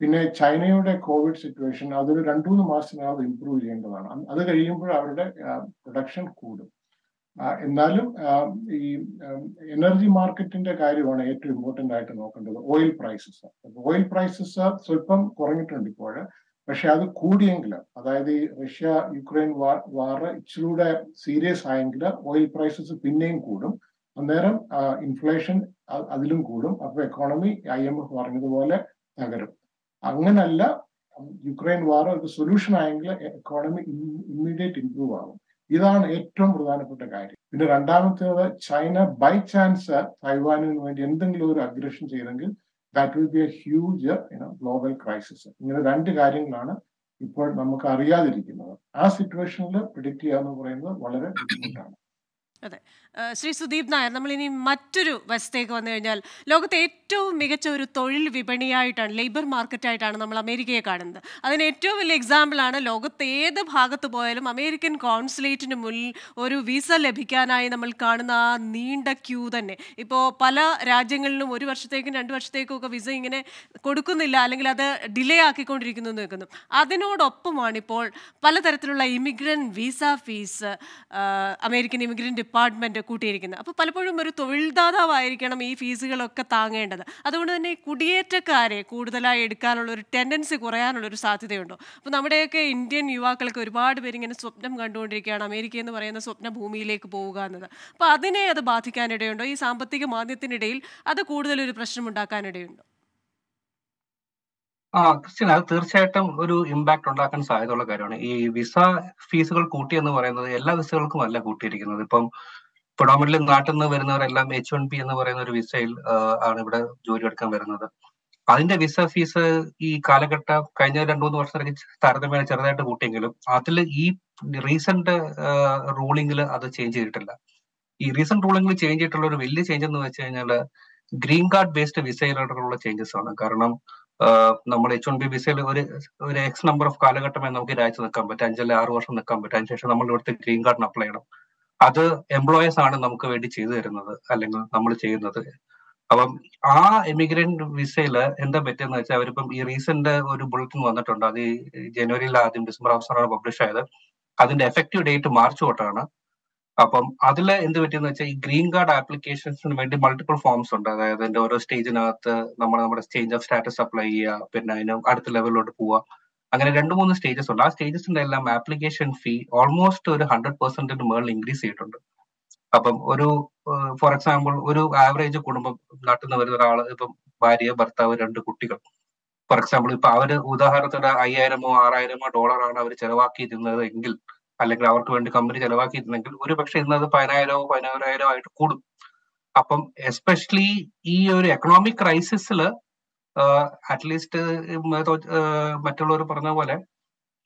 പിന്നെ ചൈനയുടെ കോവിഡ് സിറ്റുവേഷൻ അതൊരു രണ്ടു മൂന്ന് മാസത്തിനകം ഇമ്പ്രൂവ് ചെയ്യേണ്ടതാണ്. അത് കഴിയുമ്പോൾ അവരുടെ പ്രൊഡക്ഷൻ കൂടും. എന്നാലും ഈ എനർജി മാർക്കറ്റിന്റെ കാര്യമാണ് ഏറ്റവും ഇമ്പോർട്ടന്റ് ആയിട്ട് നോക്കേണ്ടത്. ഓയിൽ പ്രൈസസ് ഓയിൽ പ്രൈസസ് സ്വല്പം കുറഞ്ഞിട്ടുണ്ട് ഇപ്പോൾ. പക്ഷെ അത് കൂടിയെങ്കിൽ അതായത് ഈ റഷ്യ യുക്രൈൻ വാർ വാർ ഇച്ചിലൂടെ സീരിയസ് ആയെങ്കിൽ ഓയിൽ പ്രൈസസ് പിന്നെയും കൂടും. അന്നേരം ഇൻഫ്ലേഷൻ അതിലും കൂടും. അപ്പോൾ എക്കോണമി ഐ എം എഫ് പറഞ്ഞതുപോലെ തകരും. അങ്ങനല്ല യുക്രൈൻ വാർ ഒരു സൊല്യൂഷൻ ആയെങ്കിൽ എക്കോണമി ഇമ്മീഡിയറ്റ് ഇംപ്രൂവ് ആകും ഇതാണ് ഏറ്റവും പ്രധാനപ്പെട്ട കാര്യം. പിന്നെ രണ്ടാമത്തേത് ചൈന ബൈ ചാൻസ് തൈവാനിന് വേണ്ടി എന്തെങ്കിലും ഒരു അഗ്രഷൻ ചെയ്തെങ്കിൽ that will be a huge global crisis ഇങ്ങനെ രണ്ട് കാര്യങ്ങളാണ് ഇപ്പോൾ നമുക്ക് അറിയാതിരിക്കുന്നത്. ആ സിറ്റുവേഷനിൽ പ്രിഡിക്റ്റ് ചെയ്യുക എന്ന് പറയുന്നത് വളരെ ബുദ്ധിമുട്ടാണ്. അതെ. ശ്രീ സുദീപ് നായർ നമ്മൾ ഇനി മറ്റൊരു വശത്തേക്ക് വന്നു കഴിഞ്ഞാൽ ലോകത്തെ ഏറ്റവും മികച്ച ഒരു തൊഴിൽ വിപണിയായിട്ടാണ് ലേബർ മാർക്കറ്റായിട്ടാണ് നമ്മൾ അമേരിക്കയെ കാണുന്നത്. അതിന് ഏറ്റവും വലിയ എക്സാമ്പിളാണ് ലോകത്തെ ഏത് ഭാഗത്ത് പോയാലും അമേരിക്കൻ കോൺസുലേറ്റിന് മുന്നിൽ ഒരു വിസ ലഭിക്കാനായി നമ്മൾ കാണുന്ന ആ നീണ്ട ക്യൂ തന്നെ. ഇപ്പോൾ പല രാജ്യങ്ങളിലും ഒരു വർഷത്തേക്കും രണ്ട് വർഷത്തേക്കും ഒക്കെ വിസ ഇങ്ങനെ കൊടുക്കുന്നില്ല അല്ലെങ്കിൽ അത് ഡിലേ ആക്കിക്കൊണ്ടിരിക്കുന്നു എന്ന് വെക്കുന്നു. അതിനോടൊപ്പമാണ് ഇപ്പോൾ പലതരത്തിലുള്ള immigrant visa fees American immigrant department കൂട്ടിയിരിക്കുന്നത്. അപ്പോൾ പലപ്പോഴും ഒരു തൊഴിൽദാതാവായിരിക്കണം ഈ ഫീസുകളൊക്കെ താങ്ങേണ്ടത്. അതുകൊണ്ട് തന്നെ കുടിയേറ്റക്കാരെ കൂടുതലായി എടുക്കാനുള്ള ഒരു ടെൻഡൻസി കുറയാനുള്ളൊരു സാധ്യതയുണ്ടോ? അപ്പോൾ നമ്മുടെയൊക്കെ ഇന്ത്യൻ യുവാക്കൾക്ക് ഒരുപാട് പേര് ഇങ്ങനെ സ്വപ്നം കണ്ടുകൊണ്ടിരിക്കുകയാണ്. അമേരിക്ക എന്ന് പറയുന്ന സ്വപ്ന ഭൂമിയിലേക്ക് പോവുക എന്നത്. അപ്പോൾ അതിനെ അത് ബാധിക്കാനിടയുണ്ടോ? ഈ സാമ്പത്തിക മാന്ദ്യത്തിനിടയിൽ അത് കൂടുതലൊരു പ്രശ്നം ഉണ്ടാക്കാനിടയുണ്ടോ? ആ ക്രിസ്ത്യൻ അത് തീർച്ചയായിട്ടും ഒരു ഇമ്പാക്ട് ഉണ്ടാക്കാൻ സാധ്യതയുള്ള കാര്യമാണ്. ഈ വിസ ഫീസുകൾ കൂട്ടി എന്ന് പറയുന്നത് എല്ലാ വിസകൾക്കും അല്ല കൂട്ടിയിരിക്കുന്നത്. ഇപ്പം പ്രൊഡോമിനലി നാട്ടിൽ നിന്ന് വരുന്നവരെല്ലാം എച്ച് വൺ ബി എന്ന് പറയുന്ന ഒരു വിസയിൽ ആണ് ഇവിടെ ജോലി എടുക്കാൻ വരുന്നത്. അതിന്റെ വിസ ഫീസ് ഈ കാലഘട്ടം കഴിഞ്ഞ രണ്ടു മൂന്ന് വർഷത്തേക്ക് താരതമ്യേന ചെറുതായിട്ട് കൂട്ടിയെങ്കിലും അതിൽ ഈ റീസെന്റ് റൂളിംഗിൽ അത് ചേഞ്ച് ചെയ്തിട്ടില്ല. ഈ റീസെന്റ് റൂളിംഗിൽ ചേഞ്ച് ചെയ്തിട്ടുള്ള ഒരു വലിയ ചേഞ്ച് എന്ന് വെച്ച് കഴിഞ്ഞാൽ ഗ്രീൻ കാർഡ് ബേസ്ഡ് വിസയിലുള്ള ചേഞ്ചസ് ആണ്. കാരണം നമ്മൾ എച്ച് വൺ ബി വിസയിൽ ഒരു ഒരു എക്സ് നമ്പർ ഓഫ് കാലഘട്ടമേ നമുക്ക് രാജ്യത്ത് നിൽക്കാൻ പറ്റും. അഞ്ചല്ല ആറ് വർഷം നിൽക്കാൻ പറ്റും. അതിനുശേഷം നമ്മൾ ഇവിടുത്തെ ഗ്രീൻ കാർഡിന് അപ്ലൈ ചെയ്യണം. അത് എംപ്ലോയേഴ്സ് ആണ് നമുക്ക് വേണ്ടി ചെയ്തു തരുന്നത് അല്ലെങ്കിൽ നമ്മൾ ചെയ്യുന്നത്. അപ്പം ആ എമിഗ്രന്റ് വിസയിൽ എന്താ പറ്റിയെന്ന് വെച്ചാൽ അവരിപ്പം ഈ റീസെന്റ് ഒരു ബുള്ളറ്റിൻ വന്നിട്ടുണ്ട്. അത് ഈ ജനുവരിയിൽ ആദ്യം ഡിസംബർ അവസാനമാണ് പബ്ലിഷ് ആയത്. അതിന്റെ എഫക്റ്റീവ് ഡേറ്റ് മാർച്ച് തൊട്ടാണ്. അപ്പം അതിൽ എന്ത് പറ്റിയെന്ന് വെച്ചാൽ ഈ ഗ്രീൻ കാർഡ് ആപ്ലിക്കേഷൻസിന് വേണ്ടി മൾട്ടിപ്പിൾ ഫോംസ് ഉണ്ട്. അതായത് അതിന്റെ ഓരോ സ്റ്റേജിനകത്ത് നമ്മൾ നമ്മുടെ ചേഞ്ച് ഓഫ് സ്റ്റാറ്റസ് അപ്ലൈ ചെയ്യുക പിന്നെ അതിന് അടുത്ത ലെവലിലോട്ട് പോവുക. അങ്ങനെ രണ്ട് മൂന്ന് സ്റ്റേജസ് ഉണ്ട്. ആ സ്റ്റേജസിന്റെ എല്ലാം ആപ്ലിക്കേഷൻ ഫീ ഓൾമോസ്റ്റ് ഒരു ഹൺഡ്രഡ് പെർസെന്റിന് മുകളിൽ ഇൻക്രീസ് ചെയ്തിട്ടുണ്ട്. അപ്പം ഒരു ഫോർ എക്സാമ്പിൾ ഒരു ആവറേജ് കുടുംബം നാട്ടിൽ നിന്ന് വരുന്ന ഒരാൾ ഇപ്പം ഭാര്യ ഭർത്താവ് രണ്ട് കുട്ടികൾ. ഫോർ എക്സാമ്പിൾ ഇപ്പൊ അവർ ഉദാഹരണത്തിന് അയ്യായിരമോ ആറായിരമോ ഡോളറാണ് അവർ ചെലവാക്കിയിരുന്നത് എങ്കിൽ അല്ലെങ്കിൽ അവർക്ക് വേണ്ടി കമ്പനി ചെലവാക്കിയിരുന്നെങ്കിൽ ഒരു പക്ഷെ ഇന്നത് പതിനായിരമോ പതിനായിരമോ ആയിട്ട് കൂടും. അപ്പം എസ്പെഷ്യലി ഈ ഒരു എക്കണോമിക് ക്രൈസിസിൽ അറ്റ്ലീസ്റ്റ് മറ്റുള്ളവർ പറഞ്ഞ പോലെ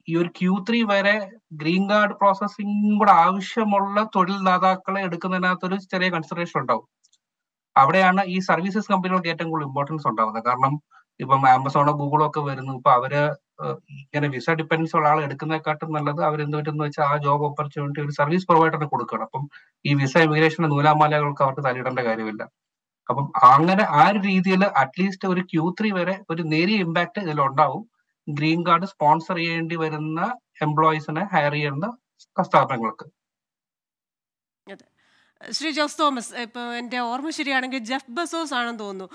ഈ ഒരു ക്യൂ ത്രീ വരെ ഗ്രീൻ കാർഡ് പ്രോസസ്സിംഗ് കൂടെ ആവശ്യമുള്ള തൊഴിൽദാതാക്കളെ എടുക്കുന്നതിനകത്തൊരു ചെറിയ കൺസിഡറേഷൻ ഉണ്ടാവും. അവിടെയാണ് ഈ സർവീസസ് കമ്പനികൾക്ക് ഏറ്റവും കൂടുതൽ ഇമ്പോർട്ടൻസ് ഉണ്ടാവുന്നത്. കാരണം ഇപ്പം ആമസോണോ ഗൂഗിളോ ഒക്കെ വരുന്നു. ഇപ്പൊ അവർ ഇങ്ങനെ വിസ ഡിപ്പെൻഡൻസ് ഉള്ള ആൾ എടുക്കുന്നതിനെക്കാട്ടും നല്ലത് അവരെന്ത് പറ്റുന്ന വെച്ചാൽ ആ ജോബ് ഓപ്പർച്യൂണിറ്റി ഒരു സർവീസ് പ്രൊവൈഡറിന് കൊടുക്കണം അപ്പം ഈ വിസ ഇമിഗ്രേഷൻ നൂലാമാലകൾക്ക് അവർക്ക് തലയിടേണ്ട കാര്യമില്ല. അപ്പം അങ്ങനെ ആ ഒരു രീതിയിൽ അറ്റ്ലീസ്റ്റ് ഒരു ക്യൂ ത്രീ വരെ ഒരു നേരിയ ഇമ്പാക്ട് ഇതിലുണ്ടാവും. ഗ്രീൻ കാർഡ് സ്പോൺസർ ചെയ്യേണ്ടി വരുന്ന എംപ്ലോയീസിനെ ഹയർ ചെയ്യുന്ന സ്ഥാപനങ്ങൾക്ക് ശ്രീ ജോസ് തോമസ് ഇപ്പോൾ എന്റെ ഓർമ്മ ശരിയാണെങ്കിൽ ജെഫ് ബസോസ് ആണെന്ന് തോന്നുന്നു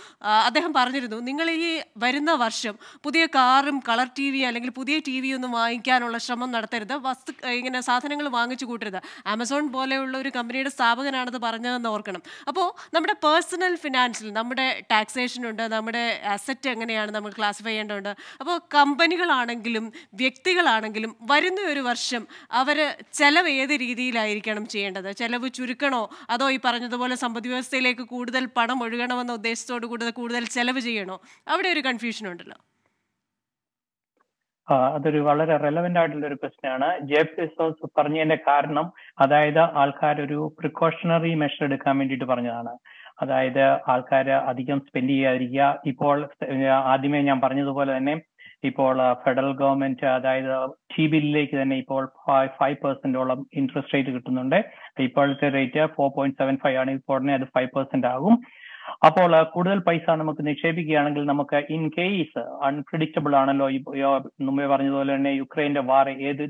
അദ്ദേഹം പറഞ്ഞിരുന്നു നിങ്ങൾ ഈ വരുന്ന വർഷം പുതിയ കാറും കളർ ടി വി അല്ലെങ്കിൽ പുതിയ ടി വി ഒന്നും വാങ്ങിക്കാനുള്ള ശ്രമം നടത്തരുത്. വസ്തു ഇങ്ങനെ സാധനങ്ങൾ വാങ്ങിച്ചു കൂട്ടരുത്. ആമസോൺ പോലെയുള്ള ഒരു കമ്പനിയുടെ സ്ഥാപകനാണത് പറഞ്ഞതെന്ന് ഓർക്കണം. അപ്പോൾ നമ്മുടെ പേഴ്സണൽ ഫിനാൻസിൽ നമ്മുടെ ടാക്സേഷൻ ഉണ്ട് നമ്മുടെ അസറ്റ് എങ്ങനെയാണ് നമ്മൾ ക്ലാസിഫൈ ചെയ്യേണ്ടതുണ്ട്. അപ്പോൾ കമ്പനികളാണെങ്കിലും വ്യക്തികളാണെങ്കിലും വരുന്ന ഒരു വർഷം അവർ ചെലവ് ഏത് രീതിയിലായിരിക്കണം ചെയ്യേണ്ടത്? ചെലവ് ചുരുക്കണോ? അതോ ഈ പറഞ്ഞതുപോലെ സമ്പദ് വ്യവസ്ഥയിലേക്ക് കൂടുതൽ പണം ഒഴുകണമെന്ന ഉദ്ദേശത്തോട് കൂടുതൽ കൂടുതൽ ചെലവ് ചെയ്യണോ? അവിടെ ഒരു കൺഫ്യൂഷൻ ഉണ്ടല്ലോ. അതൊരു വളരെ റെലവെന്റ് ആയിട്ടുള്ള ഒരു ആണ്. ജെഫ് ബെസോസ് പറഞ്ഞതിന്റെ കാരണം അതായത് ആൾക്കാർ ഒരു പ്രിക്കോഷണറി മെഷർ എടുക്കാൻ വേണ്ടിയിട്ട് പറഞ്ഞതാണ്. അതായത് ആൾക്കാർ അധികം സ്പെൻഡ് ചെയ്യാതിരിക്കുക. ഇപ്പോൾ ആദ്യമേ ഞാൻ പറഞ്ഞതുപോലെ തന്നെ ഇപ്പോൾ ഫെഡറൽ ഗവൺമെന്റ് അതായത് ടി ബില്ലിലേക്ക് തന്നെ ഇപ്പോൾ ഫൈവ് പെർസെന്റോളം ഇൻട്രസ്റ്റ് റേറ്റ് കിട്ടുന്നുണ്ട്. ഇപ്പോഴത്തെ rate four point seven five ആണ് ഉടനെ അത് ഫൈവ് പെർസെന്റ് ആകും. അപ്പോൾ കൂടുതൽ പൈസ നമുക്ക് നിക്ഷേപിക്കുകയാണെങ്കിൽ നമുക്ക് ഇൻ കേസ് അൺപ്രിഡിക്റ്റബിൾ ആണല്ലോ മുമ്പേ പറഞ്ഞതുപോലെ തന്നെ യുക്രൈന്റെ വാർ ഏത്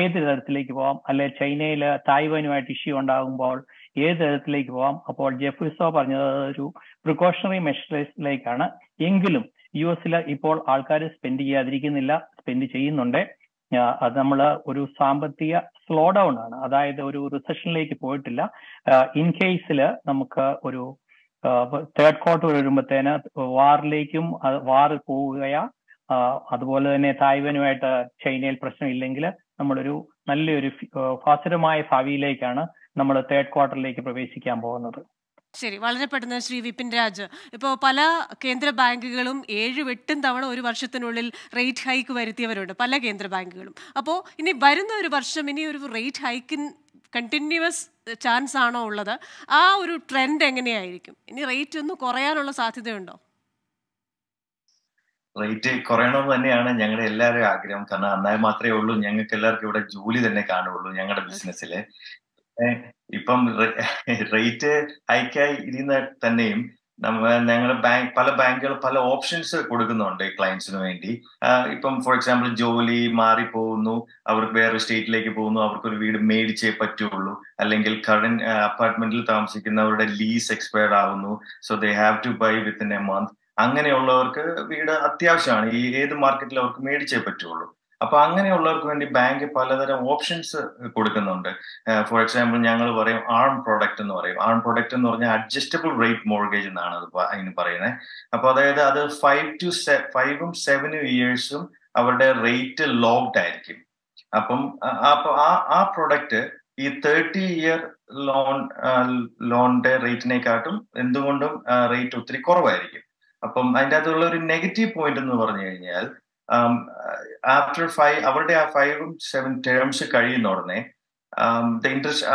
ഏത് തരത്തിലേക്ക് പോവാം? അല്ലെ ചൈനയിൽ തായ്വാനുമായിട്ട് ഇഷ്യൂ ഉണ്ടാകുമ്പോൾ ഏത് തരത്തിലേക്ക് പോവാം? അപ്പോൾ ജെഫിസോ പറഞ്ഞത് ഒരു പ്രിക്കോഷണറി മെഷേഴ്സിലേക്കാണ് എങ്കിലും യു എസിൽ ഇപ്പോൾ ആൾക്കാർ സ്പെൻഡ് ചെയ്യാതിരിക്കുന്നില്ല സ്പെൻഡ് ചെയ്യുന്നുണ്ട്. അത് നമ്മൾ ഒരു സാമ്പത്തിക സ്ലോ ഡൗൺ ആണ്. അതായത് ഒരു റിസഷനിലേക്ക് പോയിട്ടില്ല. ഇൻ കേസിൽ നമുക്ക് ഒരു തേർഡ് ക്വാർട്ടർ വരുമ്പോഴത്തേന് വാറിലേക്കും വാർ പോവുകയാ. അതുപോലെ തന്നെ തായ്വാനുമായിട്ട് ചൈനയിൽ പ്രശ്നം ഇല്ലെങ്കിൽ നമ്മളൊരു നല്ലൊരു ഫാസിരമായ ഭാവിയിലേക്കാണ് നമ്മൾ തേർഡ് ക്വാർട്ടറിലേക്ക് പ്രവേശിക്കാൻ പോകുന്നത്. ശരി വളരെ പെട്ടെന്ന് ശ്രീ വിപിൻ രാജ്. ഇപ്പോൾ പല കേന്ദ്ര ബാങ്കുകളും ഏഴും എട്ടും തവണ ഒരു വർഷത്തിനുള്ളിൽ റേറ്റ് ഹൈക്ക് വരുത്തിയവരുണ്ട് പല കേന്ദ്ര ബാങ്കുകളും. അപ്പോൾ ഇനി വരുന്ന ഒരു വർഷം ഇനി ഒരു റേറ്റ് ഹൈക്കിൻ കണ്ടിന്യൂസ് ചാൻസ് ആണോ ഉള്ളത്? ആ ഒരു ട്രെൻഡ് എങ്ങനെയായിരിക്കും? ഇനി റേറ്റ് ഒന്ന് കുറയാനുള്ള സാധ്യതയുണ്ടോ? റേറ്റ് കുറയണമെന്ന് തന്നെയാണ് ഞങ്ങളുടെ എല്ലാവരും ആഗ്രഹം. കാരണം എന്നാൽ മാത്രമേ ഉള്ളൂ. ഞങ്ങൾക്ക് എല്ലാവർക്കും ഇവിടെ ജോലി തന്നെ കാണുള്ളൂ ഞങ്ങളുടെ ബിസിനസ്സിൽ ഇപ്പം റേറ്റ് ഹൈക്കായി ഇരുന്ന തന്നെയും നമ്മൾ ഞങ്ങളുടെ ബാങ്ക് പല ബാങ്കുകൾ പല ഓപ്ഷൻസ് കൊടുക്കുന്നുണ്ട് ക്ലയൻസിന് വേണ്ടി. ഇപ്പം ഫോർ എക്സാമ്പിൾ ജോലി മാറിപ്പോകുന്നു അവർക്ക് വേറെ സ്റ്റേറ്റിലേക്ക് പോകുന്നു അവർക്ക് ഒരു വീട് മേടിച്ചേ പറ്റുള്ളൂ. അല്ലെങ്കിൽ കറന്റ് അപ്പാർട്ട്മെന്റിൽ താമസിക്കുന്നവരുടെ ലീസ് എക്സ്പയർഡ് ആവുന്നു so they have to buy within a month. അങ്ങനെയുള്ളവർക്ക് വീട് അത്യാവശ്യമാണ്. ഈ ഏത് മാർക്കറ്റിൽ അവർക്ക് മേടിച്ചേ പറ്റുള്ളൂ. അപ്പൊ അങ്ങനെയുള്ളവർക്ക് വേണ്ടി ബാങ്ക് പലതരം ഓപ്ഷൻസ് കൊടുക്കുന്നുണ്ട്. ഫോർ എക്സാമ്പിൾ ഞങ്ങൾ പറയും ആം പ്രൊഡക്റ്റ് എന്ന് പറയും. ആം പ്രൊഡക്റ്റ് എന്ന് പറഞ്ഞാൽ അഡ്ജസ്റ്റബിൾ റേറ്റ് മോർഗേജ് എന്നാണ് അത് അതിന് പറയുന്നത് അപ്പൊ അതായത് അത് ഫൈവ് ടു ഫൈവും സെവനും ഇയേഴ്സും അവരുടെ റേറ്റ് ലോക്ഡ് ആയിരിക്കും. അപ്പം അപ്പൊ ആ ആ പ്രൊഡക്റ്റ് ഈ തേർട്ടി ഇയർ ലോൺ ലോണിന്റെ റേറ്റിനെക്കാട്ടും എന്തുകൊണ്ടും റേറ്റ് ഒത്തിരി കുറവായിരിക്കും. അപ്പം അതിന്റെ അകത്തുള്ള ഒരു നെഗറ്റീവ് പോയിന്റ് എന്ന് പറഞ്ഞു കഴിഞ്ഞാൽ ആഫ്റ്റർ ഫൈവ് അവരുടെ ആ ഫൈവും സെവൻ ടേംസ് കഴിയുന്ന ഉടനെ ഇൻട്രസ്റ്റ്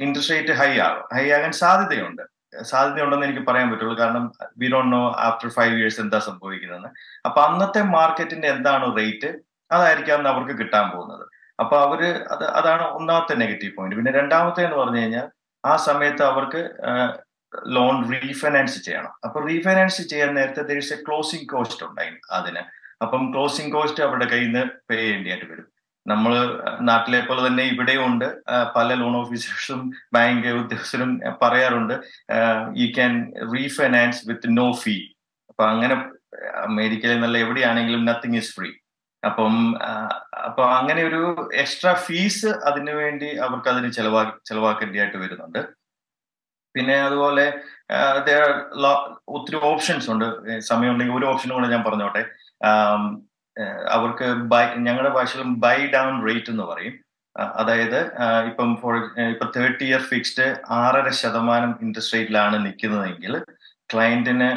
ഇൻട്രസ്റ്റ് റേറ്റ് ഹൈ ആകും. ഹൈ ആകാൻ സാധ്യതയുണ്ട്. സാധ്യതയുണ്ടെന്ന് എനിക്ക് പറയാൻ പറ്റുള്ളൂ. കാരണം we don't know after five years എന്താ സംഭവിക്കുന്നതെന്ന്. അപ്പൊ അന്നത്തെ മാർക്കറ്റിന്റെ എന്താണ് റേറ്റ് അതായിരിക്കാം അവർക്ക് കിട്ടാൻ പോകുന്നത്. അപ്പൊ അവർ അത് അതാണ് ഒന്നാമത്തെ നെഗറ്റീവ് പോയിന്റ് പിന്നെ രണ്ടാമത്തെ എന്ന് പറഞ്ഞു കഴിഞ്ഞാൽ ആ സമയത്ത് അവർക്ക് ലോൺ റീഫൈനാൻസ് ചെയ്യണം. അപ്പൊ റീഫൈനാൻസ് ചെയ്യാൻ നേരത്തെ ദർ എ ക്ലോസിംഗ് കോസ്റ്റ് ഉണ്ടായി അതിന്. അപ്പം ക്ലോസിംഗ് കോസ്റ്റ് അവരുടെ കയ്യിൽ നിന്ന് പേ ചെയ്യേണ്ടിയായിട്ട് വരും. നമ്മൾ നാട്ടിലെ പോലെ തന്നെ ഇവിടെയും ഉണ്ട്. പല ലോൺ ഓഫീസേഴ്സും ബാങ്ക് ഉദ്യോഗസ്ഥരും പറയാറുണ്ട് you can refinance with no fee അപ്പൊ അങ്ങനെ അമേരിക്കയിൽ നല്ല എവിടെയാണെങ്കിലും നത്തിങ് ഇസ് ഫ്രീ അപ്പം അപ്പൊ അങ്ങനെ ഒരു എക്സ്ട്രാ ഫീസ് അതിനു വേണ്ടി അവർക്ക് അതിന് ചെലവാ ചെലവാക്കേണ്ടിയായിട്ട് വരുന്നുണ്ട്. പിന്നെ അതുപോലെ ഒത്തിരി ഓപ്ഷൻസ് ഉണ്ട്. സമയമുണ്ടെങ്കിൽ ഒരു ഓപ്ഷൻ കൂടെ ഞാൻ പറഞ്ഞോട്ടെ. അവർക്ക് ബൈ ഞങ്ങളുടെ ഭാഷയിൽ ബൈ ഡൗൺ റേറ്റ് എന്ന് പറയും. അതായത് ഇപ്പം ഫോർ ഇപ്പൊ തേർട്ടി ഇയർ ഫിക്സ്ഡ് ആറര ശതമാനം ഇൻട്രസ്റ്റ് റേറ്റിലാണ് നിൽക്കുന്നതെങ്കിൽ ക്ലയന്റിന്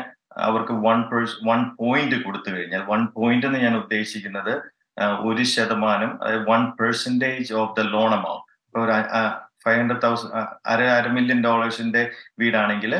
അവർക്ക് വൺ പേഴ്സ് വൺ പോയിന്റ് കൊടുത്തു കഴിഞ്ഞാൽ വൺ പോയിന്റ് എന്ന് ഞാൻ ഉദ്ദേശിക്കുന്നത് ഒരു ശതമാനം അതായത് one percentage of the loan amount ഇപ്പോൾ ഒരു ഫൈവ് ഹൺഡ്രഡ് തൗസൻഡ് അര അര മില്യൺ ഡോളേഴ്സിന്റെ വീടാണെങ്കിൽ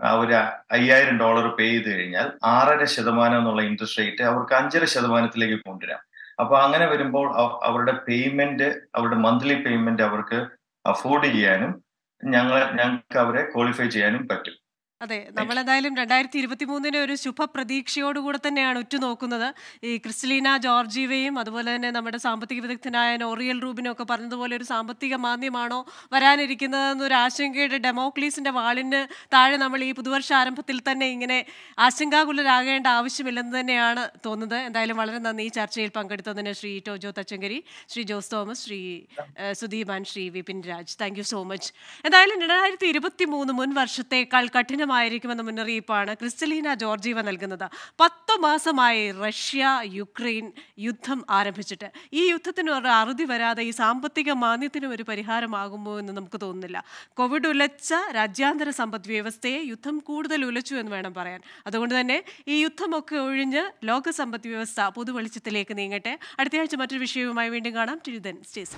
അവർ അയ്യായിരം ഡോളർ പേ ചെയ്ത് കഴിഞ്ഞാൽ ആറര ശതമാനം എന്നുള്ള ഇൻട്രസ്റ്റ് റേറ്റ് അവർക്ക് അഞ്ചര ശതമാനത്തിലേക്ക് കൊണ്ടുവരാം. അപ്പൊ അങ്ങനെ വരുമ്പോൾ അവ- അവരുടെ പേയ്മെന്റ് അവരുടെ മന്ത്ലി പേയ്മെന്റ് അവർക്ക് അഫോർഡ് ചെയ്യാനും ഞങ്ങൾ ഞങ്ങൾക്ക് അവരെ ക്വാളിഫൈ ചെയ്യാനും പറ്റും. അതെ നമ്മൾ എന്തായാലും രണ്ടായിരത്തി ഇരുപത്തി മൂന്നിനെ ഒരു ശുഭ പ്രതീക്ഷയോടുകൂടെ തന്നെയാണ് ഉറ്റുനോക്കുന്നത്. ഈ ക്രിസ്റ്റലീന ജോർജീവയും അതുപോലെ തന്നെ നമ്മുടെ സാമ്പത്തിക വിദഗ്ധനായ നോറിയൽ റൂബിനും ഒക്കെ പറഞ്ഞതുപോലെ ഒരു സാമ്പത്തിക മാന്ദ്യമാണോ വരാനിരിക്കുന്നതെന്നൊരു ആശങ്കയുടെ ഡെമോക്ലീസിന്റെ വാളിന് താഴെ നമ്മൾ ഈ പുതുവർഷ ആരംഭത്തിൽ തന്നെ ഇങ്ങനെ ആശങ്കാകുലരാകേണ്ട ആവശ്യമില്ലെന്ന് തന്നെയാണ് തോന്നുന്നത്. എന്തായാലും വളരെ നന്ദി ഈ ചർച്ചയിൽ പങ്കെടുത്തതിന് Shri Tojo Thachankary Shri Jose Thomas Shri Sudeepan Shri Vipin Raj. Thank so much എന്തായാലും രണ്ടായിരത്തി ഇരുപത്തി മൂന്ന് മുൻ വർഷത്തേക്കാൾ കഠിനമായിരിക്കുമെന്ന മുന്നറിയിപ്പാണ് ക്രിസ്റ്റലീന ജോർജീവ നൽകുന്നത്. പത്ത് മാസമായി റഷ്യ യുക്രൈൻ യുദ്ധം ആരംഭിച്ചിട്ട്. ഈ യുദ്ധത്തിന് ഒരു അറുതി വരാതെ ഈ സാമ്പത്തിക മാന്ദ്യത്തിനും ഒരു പരിഹാരമാകുമോ എന്ന് നമുക്ക് തോന്നുന്നില്ല. കോവിഡ് ഉലച്ച രാജ്യാന്തര സമ്പദ് വ്യവസ്ഥയെ യുദ്ധം കൂടുതൽ ഉലച്ചു എന്ന് വേണം പറയാൻ. അതുകൊണ്ട് തന്നെ ഈ യുദ്ധമൊക്കെ ഒഴിഞ്ഞ് ലോക സമ്പദ് വ്യവസ്ഥ പൊതുവെളിച്ചത്തിലേക്ക് നീങ്ങട്ടെ. അടുത്തയാഴ്ച മറ്റൊരു വിഷയവുമായി വീണ്ടും കാണാം. Till stays